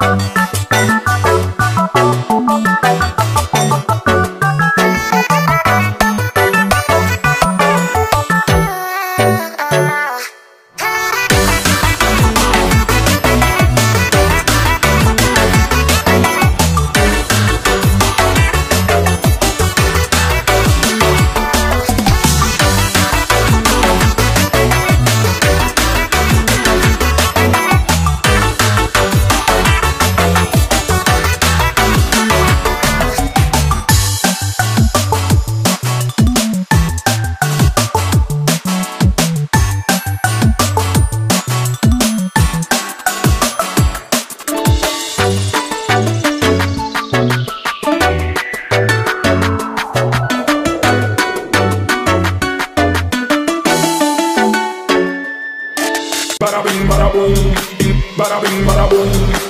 Thank bada boom, bada bing, bada boom.